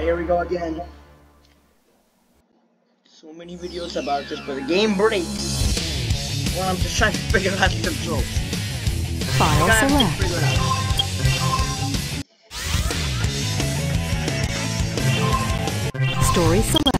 Here we go again. So many videos about this, but the game breaks. Well, I'm just trying to figure out the controls. File select. figure it out. Story select.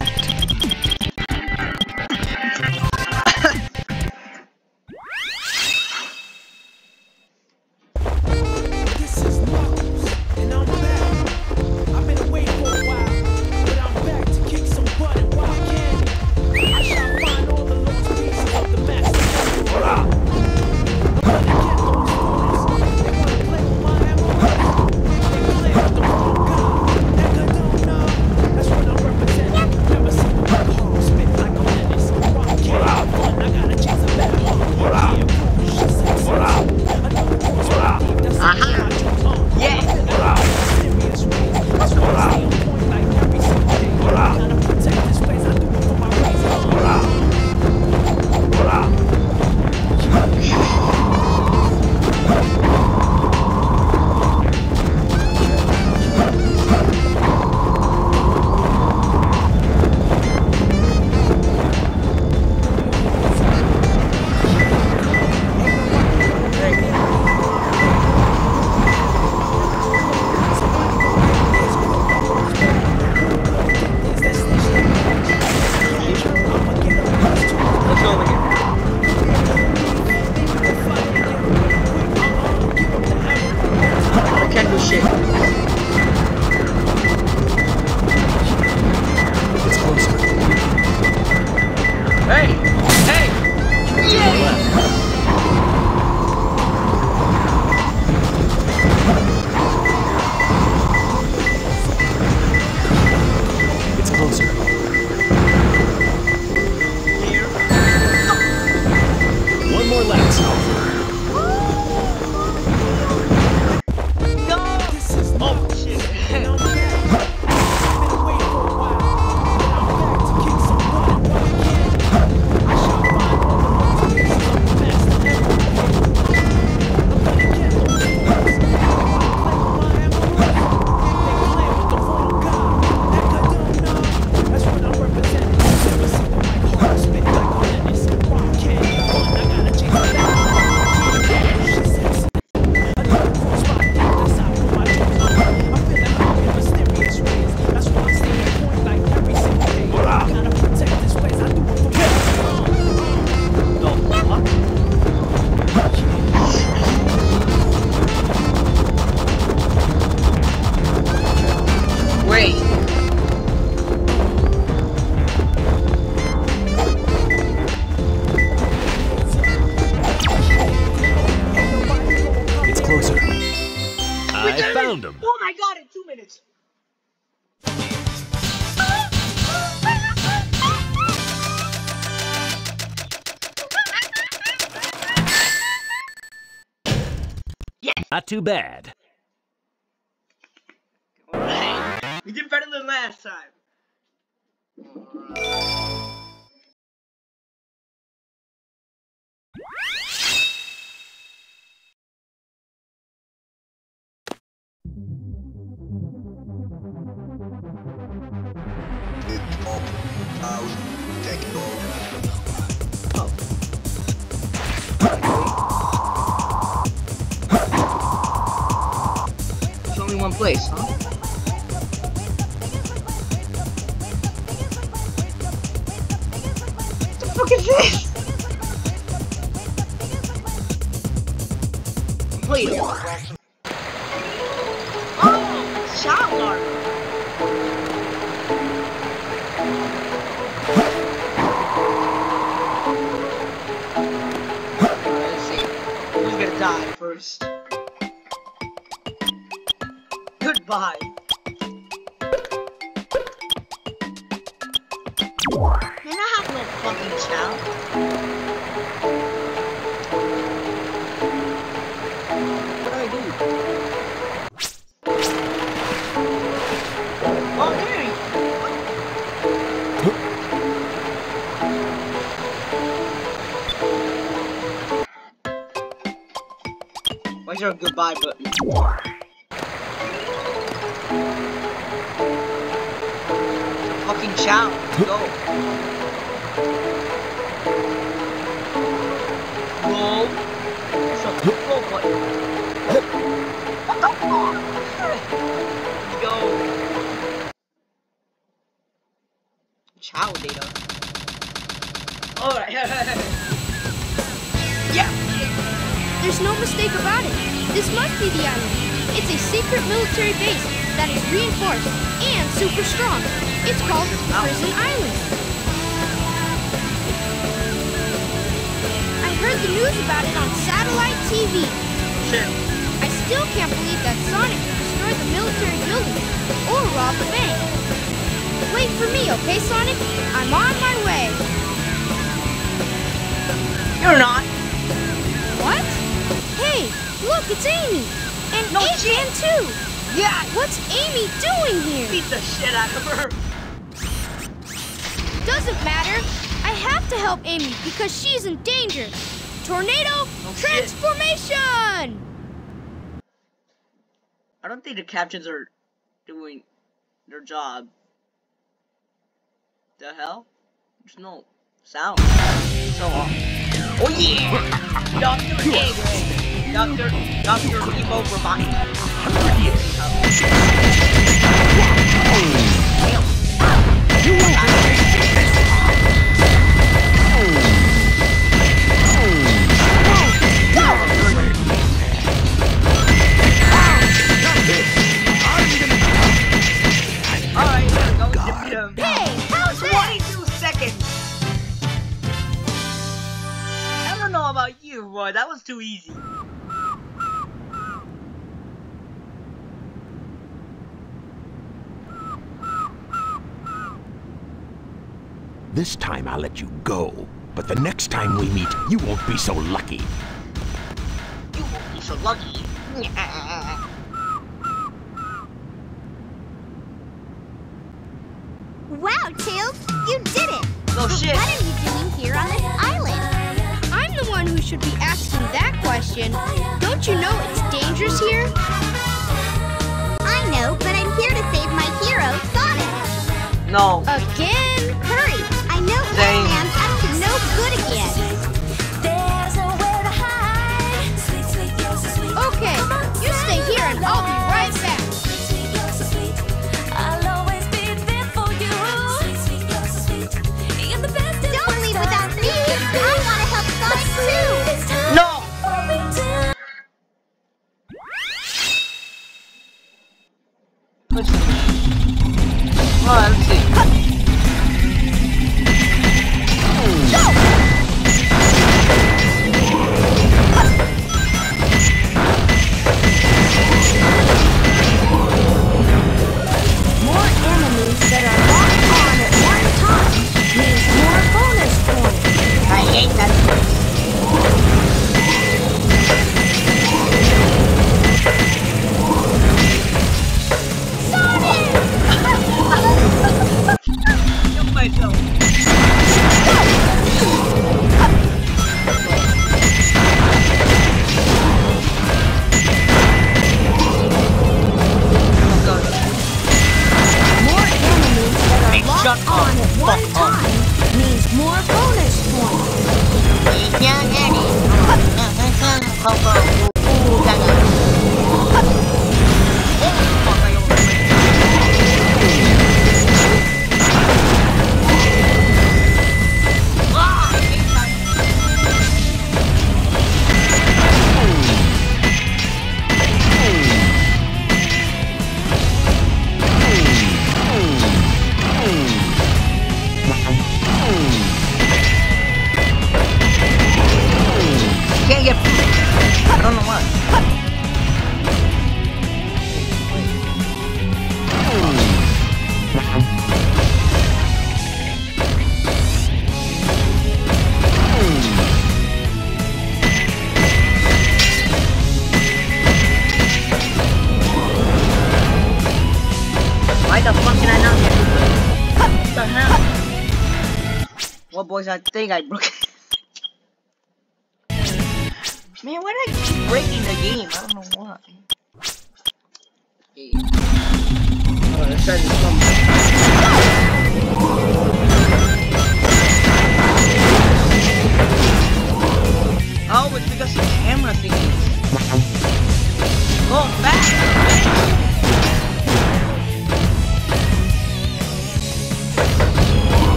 Not too bad. Did better than last time. One place, huh? What the fuck is this? Oh, gonna die first? Goodbye. Man, I have no fucking child. What? Oh, there you Why is goodbye button? Chow, go. It's called Prison Island. I heard the news about it on satellite TV. Shit. I still can't believe that Sonic destroyed the military building or robbed the bank. Wait for me, okay, Sonic? I'm on my way. You're not. What? Hey, look, it's Amy. And No Man too. Yeah. What's Amy doing here? Beat the shit out of her. Doesn't matter. I have to help Amy because she's in danger. Tornado Oh, shit. transformation! I don't think the captions are doing their job. The hell? There's no sound. So off. Oh yeah! Dr. Gateway! Dr. Dr. Evo Robot. Alright, go defeat about you, boy. That was too easy. This time I'll let you go. But the next time we meet, you won't be so lucky. You won't be so lucky. Wow, Tails, you did it! Oh, no But shit. What are you doing here on this island? I'm the one who should be asking that question. Don't you know it's dangerous here? I know, but I'm here to save my hero, Sonic. No. Again? I boys, I broke. Man, why did I keep breaking the game? I don't know why. Oh,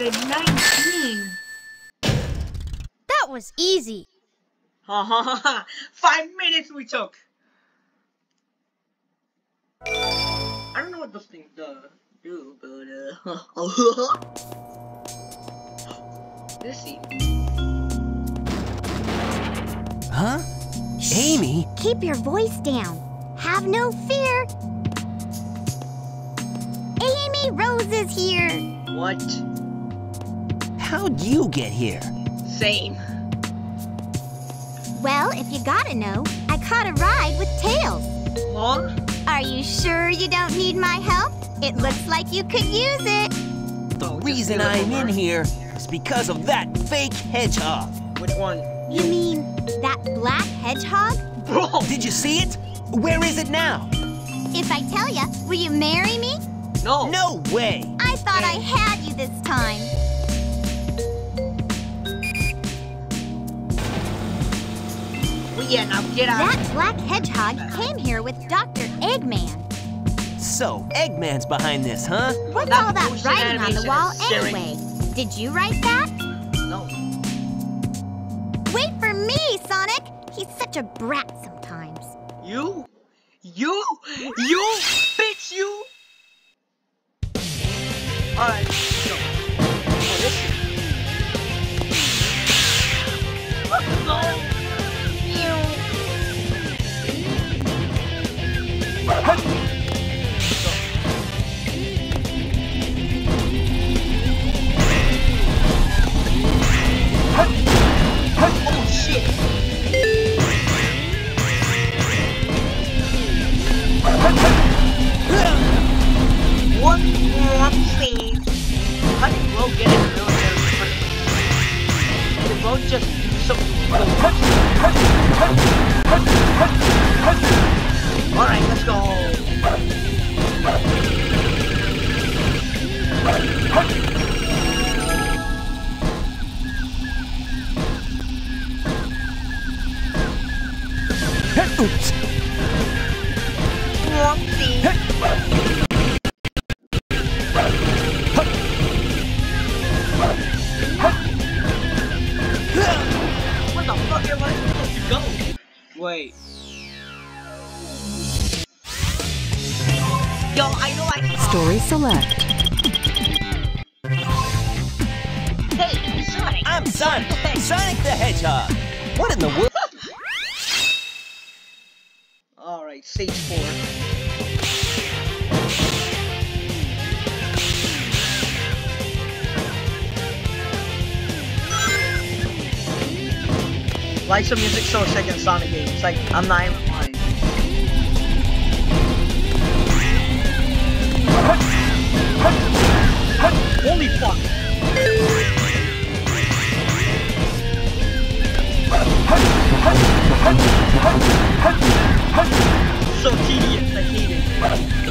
119. That was easy. Ha ha ha ha! Five minutes we took. I don't know what those things uh, do, but uh, let's see. Huh? Amy? Keep your voice down. Have no fear. Amy Rose is here. What? How'd you get here? Same. Well, if you gotta know, I caught a ride with Tails. Huh? Are you sure you don't need my help? It looks like you could use it. The reason I'm in here is because of that fake hedgehog. Which one? You mean that black hedgehog? Bro! Did you see it? Where is it now? If I tell ya, will you marry me? No! No way! I thought I had you this time. Yeah, now get out. That black hedgehog came here with Dr. Eggman. So, Eggman's behind this, huh? What's That all that writing on the wall anyway? Did you write that? No. Wait for me, Sonic! He's such a brat sometimes. You? You? You? Bitch, you? Alright, go. Oh, this just do something? Alright, let's go. I'm not even. Holy fuck! So tedious, I hate it.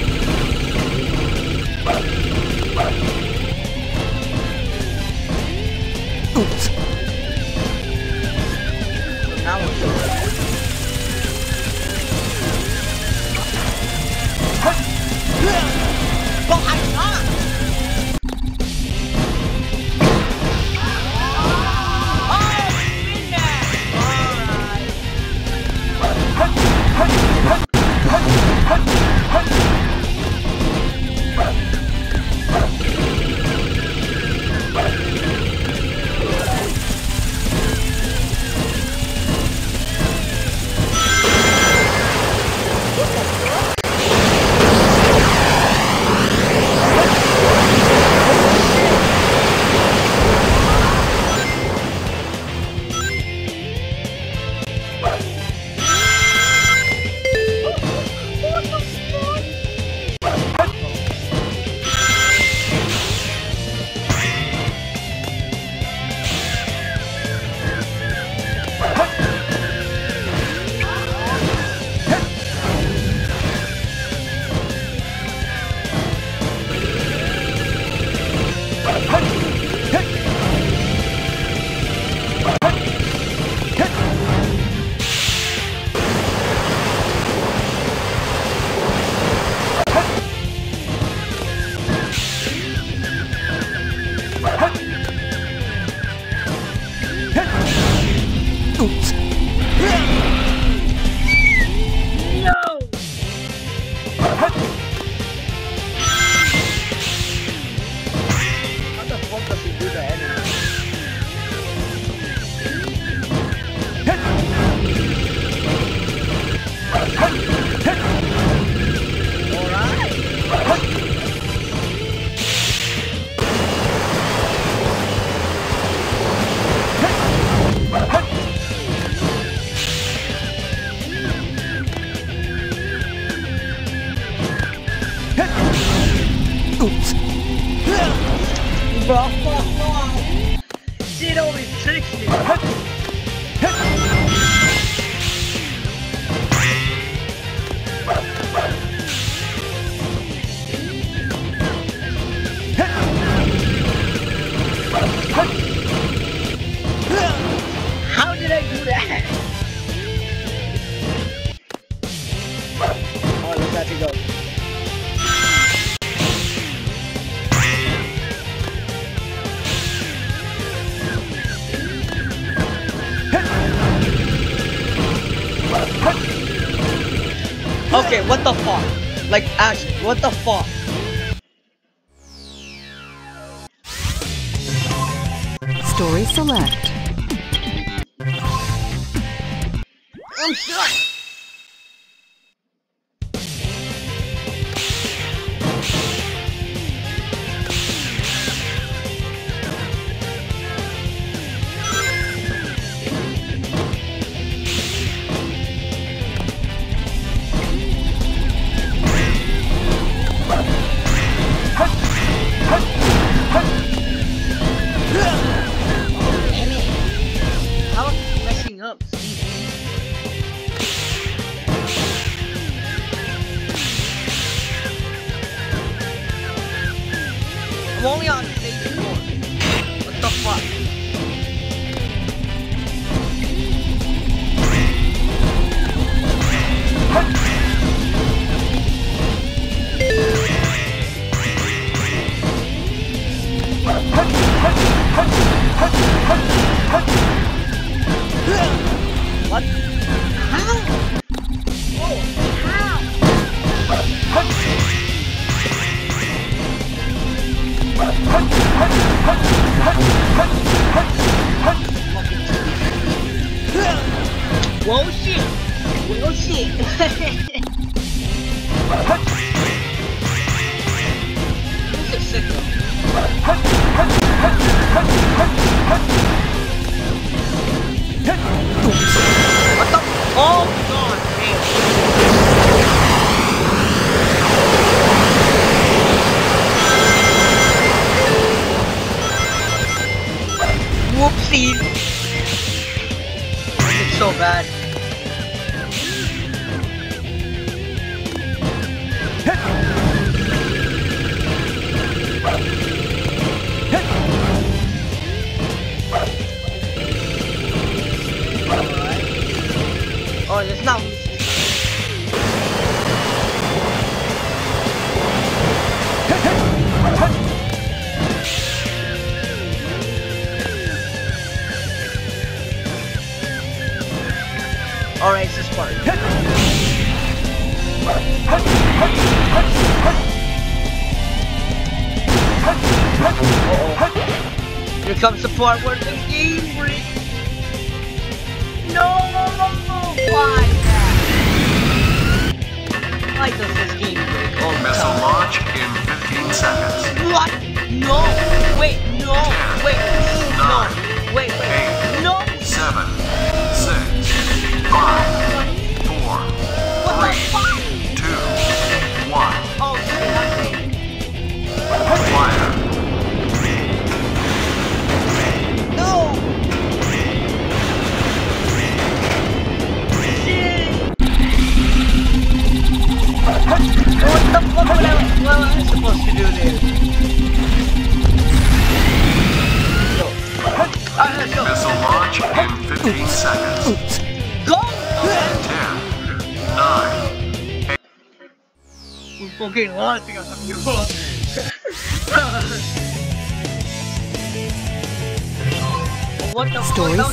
This is sick though. What the? Oh god damn! Whoopsie! It's so bad. Here comes the part where the game breaks. No! Why that? Why does this game break the Missile time? launch in 15 seconds. What? No! Wait, no! Wait, no! Wait, wait, no! Seven, six, five, four, What the I, what I supposed to? Go. Missile launch in 15 seconds. Go! Ten, nine, Okay, launch thing on you. What the Story fuck?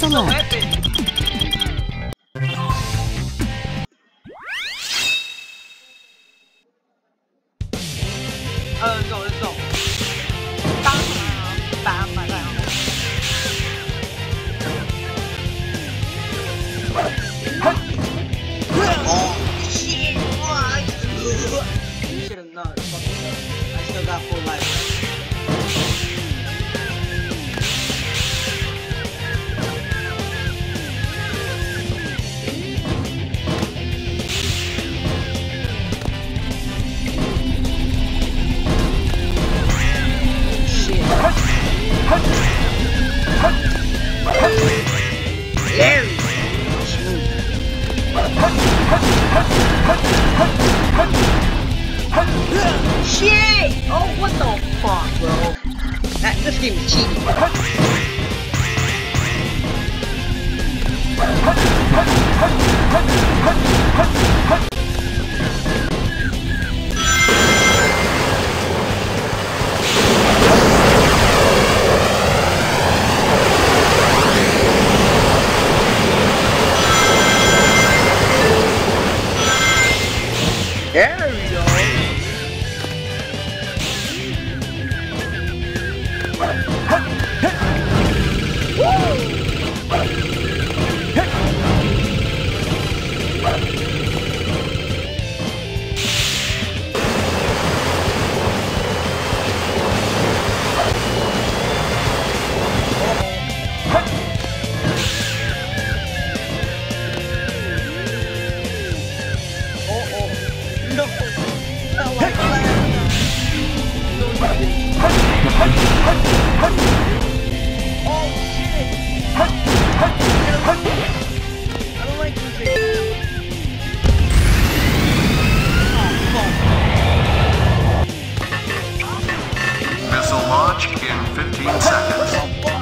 15 seconds.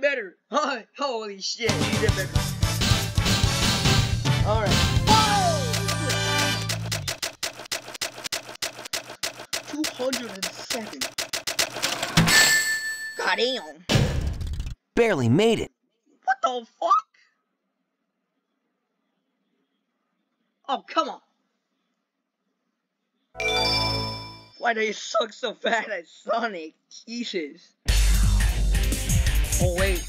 Did better. Holy shit, did better. Alright. Two hundred and seven. Goddamn. Barely made it. What the fuck? Oh, come on. Why do you suck so bad at Sonic? Jesus. Oh, wait.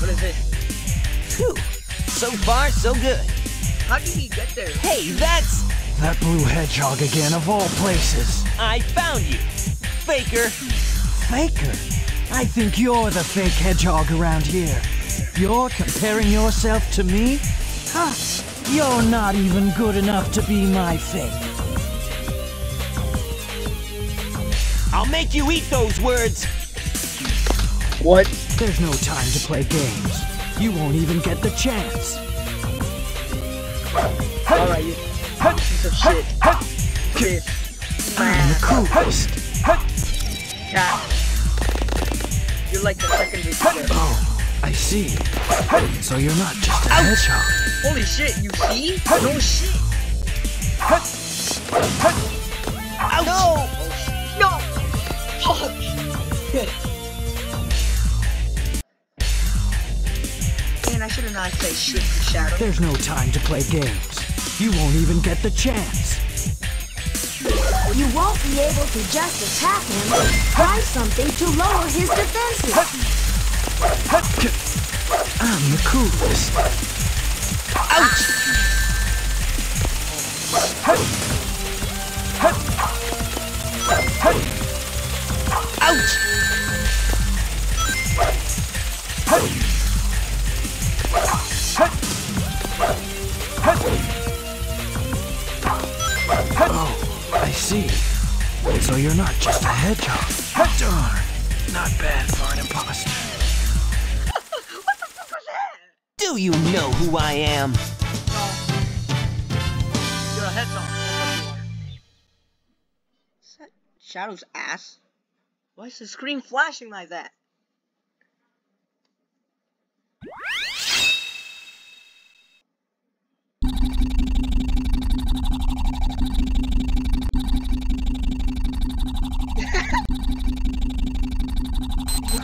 What is this? Phew. So far, so good. How did he get there? Hey, that's... That blue hedgehog again, of all places. I found you. Faker. Faker? I think you're the fake hedgehog around here. You're comparing yourself to me? Huh? You're not even good enough to be my fake. I'll make you eat those words. What? There's no time to play games. You won't even get the chance. Alright, you piece of shit. This I'm the coolest. You're like the second receiver. Oh, I see. So you're not just a hedgehog. Holy shit, you see? No shit. Ouch. No! Oh, no! Oh, Fuck! I should have not shit Shadow. There's no time to play games. You won't even get the chance. You won't be able to just attack him. Try something to lower his defenses. I'm the coolest. Ouch. Do you know who I am? No. You're a hedgehog. That's what you are. Is that Shadow's ass? Why is the screen flashing like that?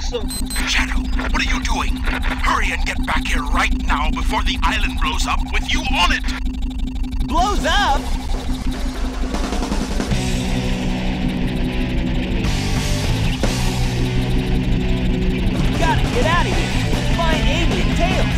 Shadow, what are you doing? Hurry and get back here right now before the island blows up with you on it! Blows up? Gotta get out of here. Find Amy and Tails.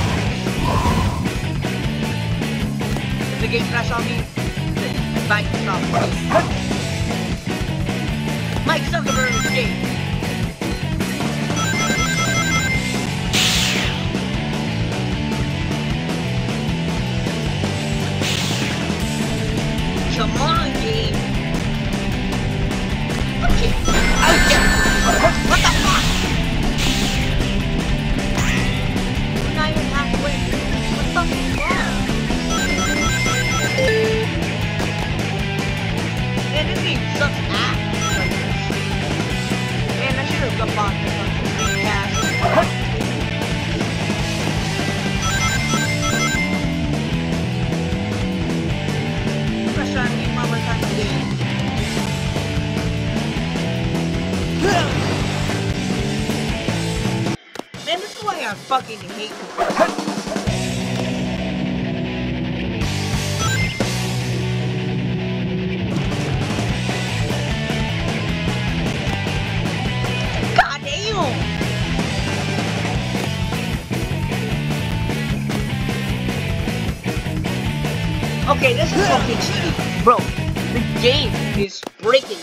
the game crash on me, bike stop. Mike Zuckerberg escape. Come on, game. fucking hate Okay, this is fucking cheating. Bro, the game is breaking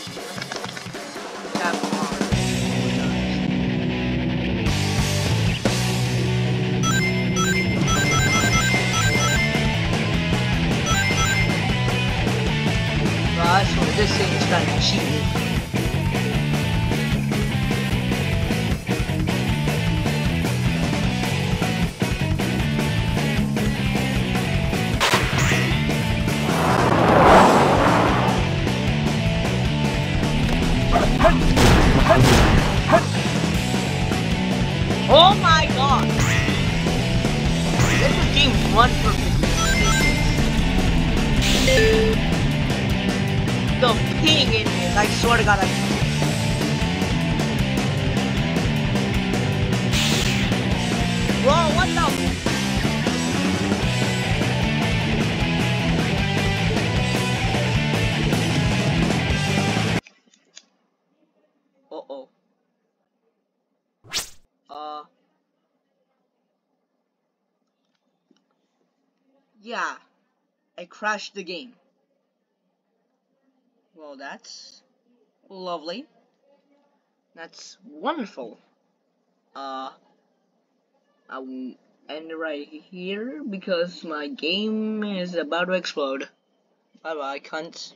I crashed the game. Well, that's lovely. That's wonderful. Uh, I will end right here because my game is about to explode. Bye bye, cunts.